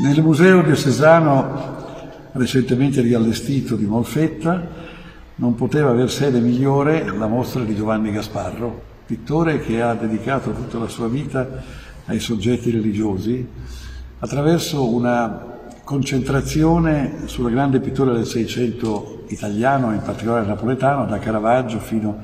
Nel museo diocesano recentemente riallestito di Molfetta non poteva aver sede migliore la mostra di Giovanni Gasparro, pittore che ha dedicato tutta la sua vita ai soggetti religiosi attraverso una concentrazione sulla grande pittura del Seicento italiano, in particolare napoletano, da Caravaggio fino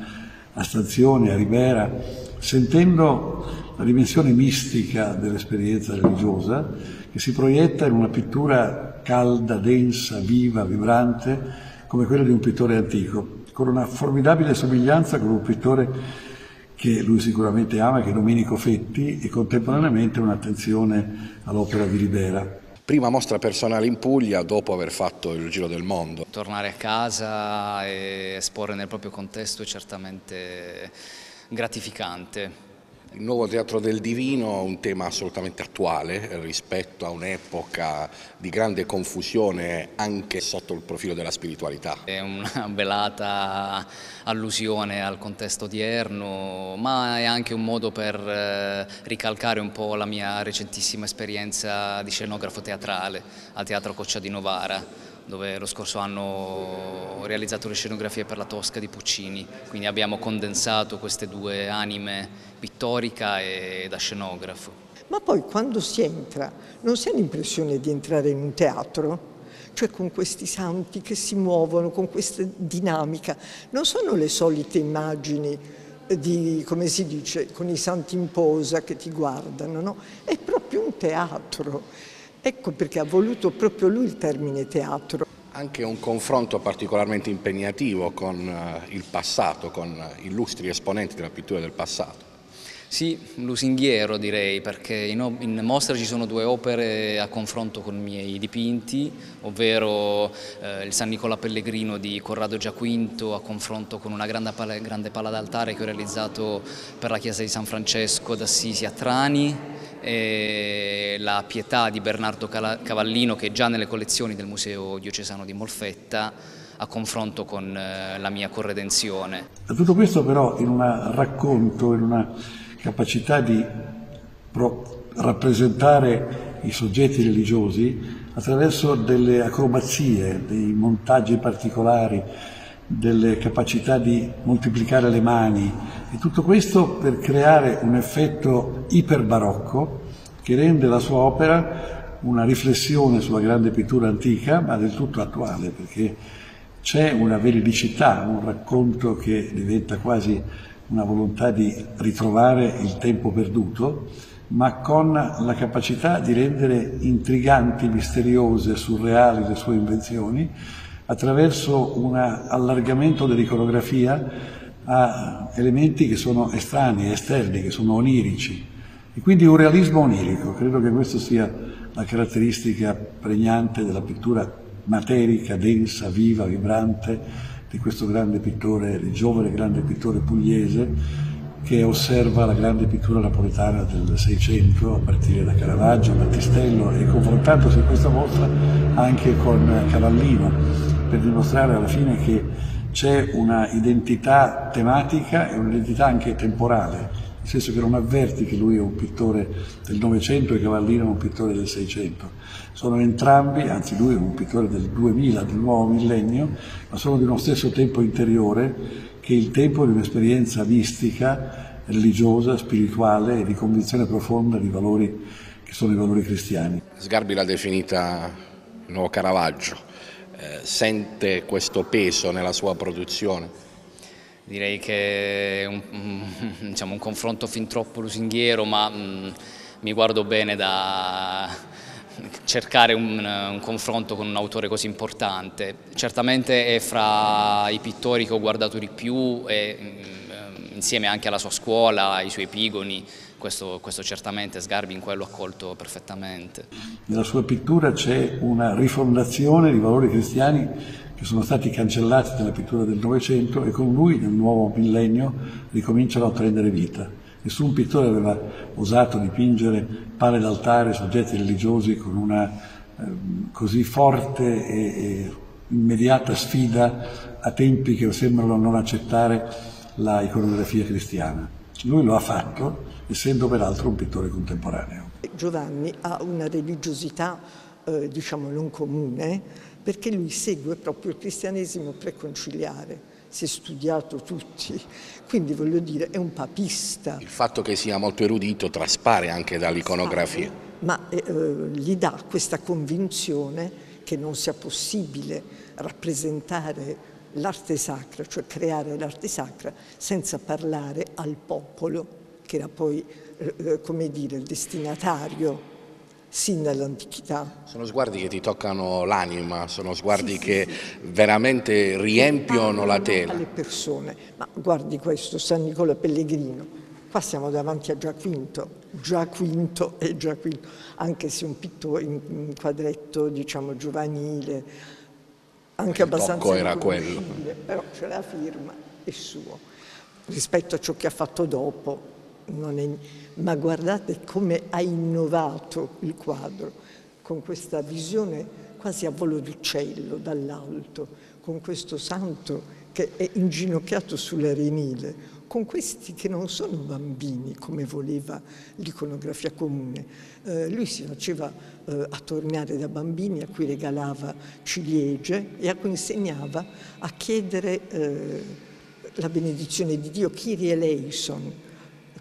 a Stazione, a Ribera, sentendo la dimensione mistica dell'esperienza religiosa che si proietta in una pittura calda, densa, viva, vibrante, come quella di un pittore antico, con una formidabile somiglianza con un pittore che lui sicuramente ama, che è Domenico Fetti, e contemporaneamente un'attenzione all'opera di Ribera. Prima mostra personale in Puglia dopo aver fatto il giro del mondo. Tornare a casa e esporre nel proprio contesto è certamente gratificante. Il nuovo Teatro del Divino è un tema assolutamente attuale rispetto a un'epoca di grande confusione anche sotto il profilo della spiritualità. È una velata allusione al contesto odierno, ma è anche un modo per eh, ricalcare un po' la mia recentissima esperienza di scenografo teatrale al Teatro Coccia di Novara dove lo scorso anno ho realizzato le scenografie per la Tosca di Puccini, quindi abbiamo condensato queste due anime pittorica e da scenografo. Ma poi quando si entra non si ha l'impressione di entrare in un teatro? Cioè con questi santi che si muovono, con questa dinamica. Non sono le solite immagini di, come si dice, con i santi in posa che ti guardano, no? È proprio un teatro. Ecco perché ha voluto proprio lui il termine teatro. Anche un confronto particolarmente impegnativo con eh, il passato, con illustri esponenti della pittura del passato. Sì, lusinghiero direi, perché in, in, mostra ci sono due opere a confronto con i miei dipinti, ovvero eh, il San Nicola Pellegrino di Corrado Giaquinto a confronto con una grande pala, grande pala d'altare che ho realizzato per la chiesa di San Francesco d'Assisi a Trani, e la Pietà di Bernardo Cavallino che è già nelle collezioni del Museo Diocesano di Molfetta a confronto con eh, la mia corredenzione. Tutto questo però in un racconto, in una capacità di rappresentare i soggetti religiosi attraverso delle acrobazie, dei montaggi particolari, delle capacità di moltiplicare le mani. E tutto questo per creare un effetto iperbarocco che rende la sua opera una riflessione sulla grande pittura antica ma del tutto attuale perché c'è una veridicità, un racconto che diventa quasi una volontà di ritrovare il tempo perduto, ma con la capacità di rendere intriganti, misteriose, surreali le sue invenzioni, attraverso un allargamento dell'iconografia a elementi che sono estranei, esterni, che sono onirici. E quindi un realismo onirico, credo che questa sia la caratteristica pregnante della pittura materica, densa, viva, vibrante di questo grande pittore, il giovane grande pittore pugliese che osserva la grande pittura napoletana del Seicento a partire da Caravaggio, Battistello e confrontandosi questa mostra anche con Cavallino per dimostrare alla fine che c'è una identità tematica e un'identità anche temporale nel senso che non avverti che lui è un pittore del Novecento e Cavallino è un pittore del Seicento. Sono entrambi, anzi lui è un pittore del 2000, del nuovo millennio, ma sono di uno stesso tempo interiore che è il tempo di un'esperienza mistica, religiosa, spirituale e di convinzione profonda di valori che sono i valori cristiani. Sgarbi l'ha definita il nuovo Caravaggio, eh, sente questo peso nella sua produzione? Direi che è un, diciamo, un confronto fin troppo lusinghiero, ma mh, mi guardo bene da cercare un, un, confronto con un autore così importante. Certamente è fra i pittori che ho guardato di più e mh, insieme anche alla sua scuola, ai suoi epigoni, questo, questo, certamente Sgarbi in quello ha colto perfettamente. Nella sua pittura c'è una rifondazione di valori cristiani che sono stati cancellati nella pittura del Novecento e con lui nel nuovo millennio ricominciano a prendere vita. Nessun pittore aveva osato dipingere pale d'altare, soggetti religiosi con una eh, così forte e, e immediata sfida a tempi che sembrano non accettare la iconografia cristiana. Lui lo ha fatto essendo peraltro un pittore contemporaneo. Giovanni ha una religiosità eh, diciamo non comune perché lui segue proprio il cristianesimo preconciliare si è studiato tutti, quindi voglio dire è un papista. Il fatto che sia molto erudito traspare anche dall'iconografia. Ma eh, gli dà questa convinzione che non sia possibile rappresentare l'arte sacra, cioè creare l'arte sacra, senza parlare al popolo, che era poi, eh, eh come dire, il destinatario sin dall'antichità. Sono sguardi che ti toccano l'anima, sono sguardi sì, che sì, veramente riempiono la tela. Alle persone, ma guardi questo, San Nicola Pellegrino, qua siamo davanti a Giaquinto, Giaquinto e Giaquinto, anche se un pittore in quadretto diciamo giovanile, anche Il abbastanza era quello. però c'è la firma, è suo. Rispetto a ciò che ha fatto dopo, è, ma guardate come ha innovato il quadro con questa visione quasi a volo d'uccello dall'alto, con questo santo che è inginocchiato sull'arenile, con questi che non sono bambini come voleva l'iconografia comune. Eh, lui si faceva eh, attorniare da bambini a cui regalava ciliegie e a cui insegnava a chiedere eh, la benedizione di Dio, Kyrie eleison,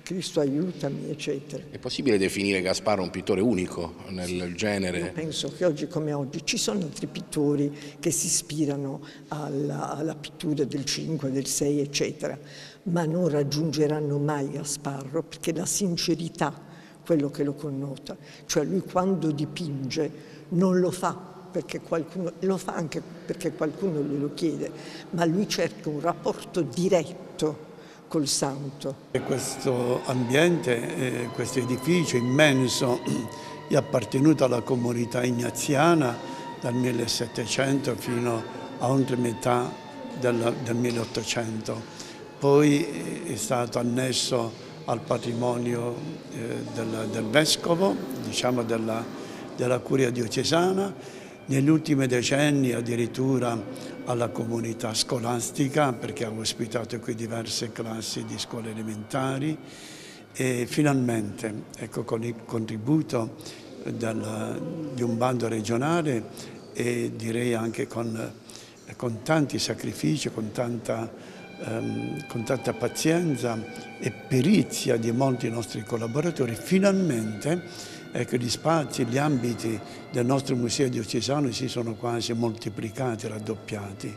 Cristo aiutami, eccetera. È possibile definire Gasparo un pittore unico nel genere? Io penso che oggi come oggi ci sono altri pittori che si ispirano alla, alla pittura del 5, del 6, eccetera, ma non raggiungeranno mai Gasparro perché la sincerità, quello che lo connota, cioè lui quando dipinge non lo fa perché qualcuno, lo fa anche perché qualcuno glielo chiede, ma lui cerca un rapporto diretto col santo. Questo ambiente, questo edificio immenso è appartenuto alla comunità ignaziana dal 1700 fino a oltre metà del, del 1800. Poi è stato annesso al patrimonio eh, del, del, vescovo, diciamo della, della curia diocesana, negli ultimi decenni addirittura alla comunità scolastica perché ha ospitato qui diverse classi di scuole elementari e finalmente ecco, con il contributo del, di un bando regionale e direi anche con, con tanti sacrifici, con tanta, um, con tanta pazienza e perizia di molti nostri collaboratori, finalmente Ecco, gli spazi, gli ambiti del nostro museo diocesano si sono quasi moltiplicati, raddoppiati.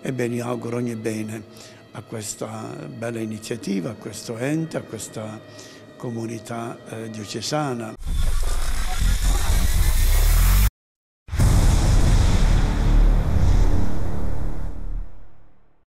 Ebbene, auguro ogni bene a questa bella iniziativa, a questo ente, a questa comunità eh, diocesana.